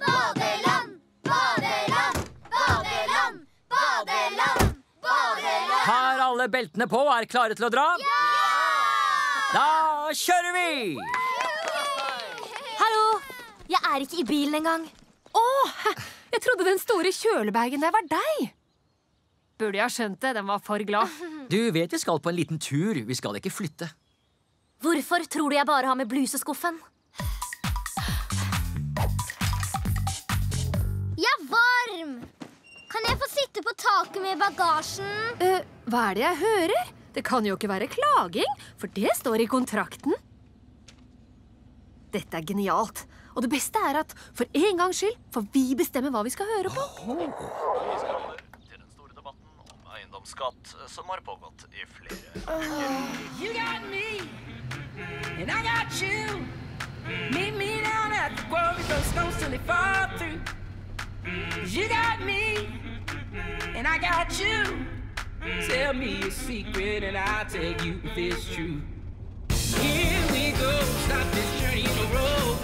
Badeland, badeland, badeland, badeland, badeland. Har alle beltene på og er klare til å dra? Ja! Da kjører vi! Hallo! Jeg er ikke i bilen engang. Jeg trodde den store kjølebagen der var deg. Burde jeg ha skjønt det. Den var for glad. Du vet vi skal på en liten tur. Vi skal ikke flytte. Hvorfor tror du jeg bare har med bluseskuffen? Sitte med bagasjen? Uh, hva er det jeg hører? Det kan jo ikke være klaging, for det står i kontrakten. Dette er genialt. Og det beste er at for en gangs skyld får vi bestemme hva vi skal høre på. Vi skal til den store debatten om eiendomsskatt som har pågått i flere You got me, and I got you. Tell me a secret, and I'll tell you if it's true. Here we go, stop this journey in a row.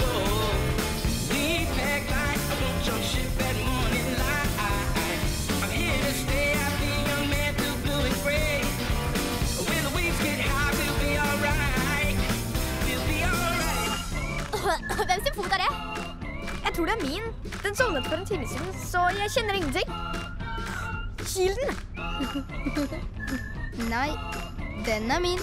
We pack light, I won't jump ship at morning light. I'm here to stay, I'll be a young man through blue and gray. When the waves get high, we'll be alright. We'll be alright. Hvem sin fot er det? Jeg tror det er min. Den sovnet for en time siden, så jeg kjenner ingenting. Kil! Nei, den er min.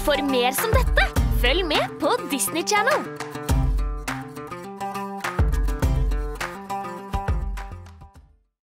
For mer som dette, følg med på Disney Channel.